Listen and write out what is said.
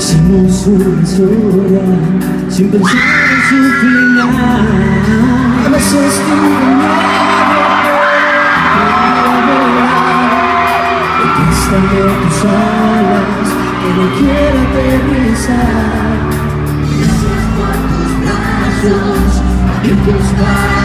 su historia sin pensar en su final. A veces tengo miedo estando tus alas que no quiero aterrizar. Gracias por tus brazos, para liberar.